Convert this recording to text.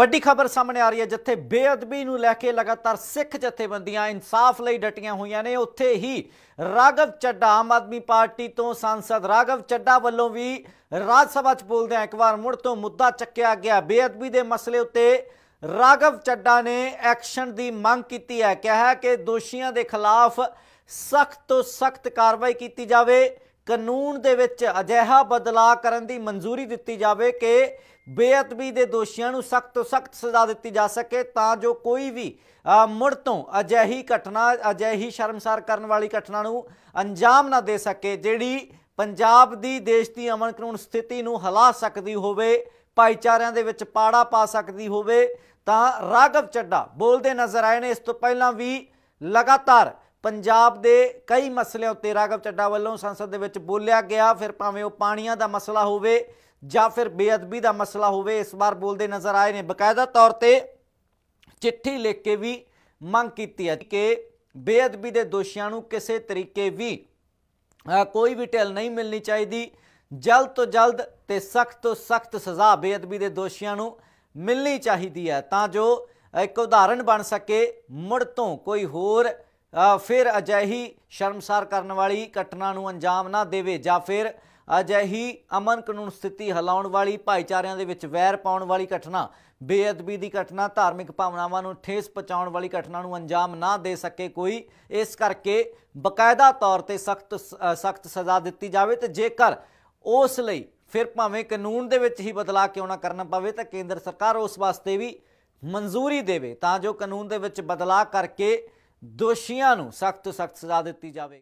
ਵੱਡੀ ਖਬਰ ਸਾਹਮਣੇ ਆ ਰਹੀ ਹੈ ਜਿੱਥੇ ਬੇਅਦਬੀ ਨੂੰ ਲੈ ਕੇ ਲਗਾਤਾਰ ਸਿੱਖ ਜਥੇਬੰਦੀਆਂ ਇਨਸਾਫ ਲਈ ਡਟੀਆਂ ਹੋਈਆਂ ਨੇ। ਉੱਥੇ ਹੀ ਰਾਘਵ ਚੱਡਾ ਆਮ ਆਦਮੀ ਪਾਰਟੀ ਤੋਂ ਸੰਸਦ ਰਾਘਵ ਚੱਡਾ ਵੱਲੋਂ ਵੀ ਰਾਜ ਸਭਾ 'ਚ ਬੋਲਦਿਆਂ ਇੱਕ ਵਾਰ ਮੁੜ ਤੋਂ ਮੁੱਦਾ ਚੱਕਿਆ ਗਿਆ। ਬੇਅਦਬੀ ਦੇ ਮਸਲੇ ਉੱਤੇ ਰਾਘਵ ਚੱਡਾ ਨੇ ਐਕਸ਼ਨ ਦੀ ਮੰਗ ਕੀਤੀ ਹੈ। ਕਿਹਾ ਹੈ ਕਿ ਦੋਸ਼ੀਆਂ ਦੇ ਖਿਲਾਫ ਸਖਤ ਤੋਂ ਸਖਤ ਕਾਰਵਾਈ ਕੀਤੀ ਜਾਵੇ। ਕਾਨੂੰਨ ਦੇ ਵਿੱਚ ਅਜਿਹਾ ਬਦਲਾਅ ਕਰਨ ਦੀ ਮਨਜ਼ੂਰੀ ਦਿੱਤੀ ਜਾਵੇ ਕਿ ਬੇਅਦਬੀ ਦੇ ਦੋਸ਼ੀਆਂ ਨੂੰ ਸਖਤ ਤੋਂ ਸਖਤ ਸਜ਼ਾ ਦਿੱਤੀ ਜਾ ਸਕੇ ਤਾਂ ਜੋ ਕੋਈ ਵੀ ਮੁੜ ਤੋਂ ਅਜਿਹੀ ਘਟਨਾ, ਅਜਿਹੀ ਸ਼ਰਮਸਾਰ ਕਰਨ ਵਾਲੀ ਘਟਨਾ ਨੂੰ ਅੰਜਾਮ ਨਾ ਦੇ ਸਕੇ, ਜਿਹੜੀ ਪੰਜਾਬ ਦੀ ਦੇਸ਼ ਦੀ ਅਮਨ ਕਾਨੂੰਨ ਸਥਿਤੀ ਨੂੰ ਹਿਲਾ ਸਕਦੀ ਹੋਵੇ, ਭਾਈਚਾਰਿਆਂ ਦੇ ਵਿੱਚ ਪਾੜਾ ਪਾ ਸਕਦੀ ਹੋਵੇ, ਤਾਂ ਰਾਘਵ ਚੱਡਾ ਬੋਲਦੇ ਨਜ਼ਰ ਆਏ ਨੇ। ਇਸ ਤੋਂ ਪਹਿਲਾਂ ਵੀ ਲਗਾਤਾਰ ਪੰਜਾਬ ਦੇ ਕਈ ਮਸਲਿਆਂ ਉੱਤੇ ਰਾਘਵ ਚੱਡਾ ਵੱਲੋਂ ਸੰਸਦ ਦੇ ਵਿੱਚ ਬੋਲਿਆ ਗਿਆ, ਫਿਰ ਭਾਵੇਂ ਉਹ ਪਾਣੀਆਂ ਦਾ ਮਸਲਾ ਹੋਵੇ ਜਾਂ ਫਿਰ ਬੇਅਦਬੀ ਦਾ ਮਸਲਾ ਹੋਵੇ, ਇਸ ਵਾਰ ਬੋਲਦੇ ਨਜ਼ਰ ਆਏ ਨੇ। ਬਕਾਇਦਾ ਤੌਰ ਤੇ ਚਿੱਠੀ ਲਿਖ ਕੇ ਵੀ ਮੰਗ ਕੀਤੀ ਹੈ ਕਿ ਬੇਅਦਬੀ ਦੇ ਦੋਸ਼ੀਆਂ ਨੂੰ ਕਿਸੇ ਤਰੀਕੇ ਵੀ ਕੋਈ ਵੀ ਢਿੱਲ ਨਹੀਂ ਮਿਲਣੀ ਚਾਹੀਦੀ। ਜਲਦ ਤੋਂ ਜਲਦ ਤੇ ਸਖਤ ਤੋਂ ਸਖਤ ਸਜ਼ਾ ਬੇਅਦਬੀ ਦੇ ਦੋਸ਼ੀਆਂ ਨੂੰ ਮਿਲਣੀ ਚਾਹੀਦੀ ਹੈ ਤਾਂ ਜੋ ਇੱਕ ਉਦਾਹਰਣ ਬਣ ਸਕੇ। ਮੁੜ ਤੋਂ ਕੋਈ ਹੋਰ ਫਿਰ ਅਜਿਹੀ ਸ਼ਰਮਸਾਰ ਕਰਨ ਵਾਲੀ ਘਟਨਾ ਨੂੰ ਅੰਜਾਮ ਨਾ ਦੇਵੇ ਜਾਂ ਫਿਰ ਅਜਿਹੀ ਅਮਨ ਕਾਨੂੰਨ ਸਥਿਤੀ ਹਿਲਾਉਣ ਵਾਲੀ ਭਾਈਚਾਰਿਆਂ ਦੇ ਵਿੱਚ ਵੈਰ ਪਾਉਣ ਵਾਲੀ ਘਟਨਾ, ਬੇਅਦਬੀ ਦੀ ਘਟਨਾ, ਧਾਰਮਿਕ ਭਾਵਨਾਵਾਂ ਨੂੰ ਠੇਸ ਪਹੁੰਚਾਉਣ ਵਾਲੀ ਘਟਨਾ ਨੂੰ ਅੰਜਾਮ ਨਾ ਦੇ ਸਕੇ ਕੋਈ, ਇਸ ਕਰਕੇ ਬਕਾਇਦਾ ਤੌਰ ਤੇ ਸਖਤ ਸਖਤ ਸਜ਼ਾ ਦਿੱਤੀ ਜਾਵੇ ਤੇ ਜੇਕਰ ਉਸ ਲਈ ਫਿਰ ਭਾਵੇਂ ਕਾਨੂੰਨ ਦੇ ਵਿੱਚ ਹੀ ਬਦਲਾਅ ਕਿਉਂ ਨਾ ਕਰਨਾ ਪਵੇ ਤਾਂ ਕੇਂਦਰ ਸਰਕਾਰ ਉਸ ਵਾਸਤੇ ਵੀ ਮਨਜ਼ੂਰੀ ਦੇਵੇ ਤਾਂ ਜੋ ਕਾਨੂੰਨ ਦੇ ਵਿੱਚ ਬਦਲਾਅ ਕਰਕੇ ਦੋਸ਼ੀਆਂ ਨੂੰ ਸਖਤ ਸਖਤ ਸਜ਼ਾ ਦਿੱਤੀ ਜਾਵੇ।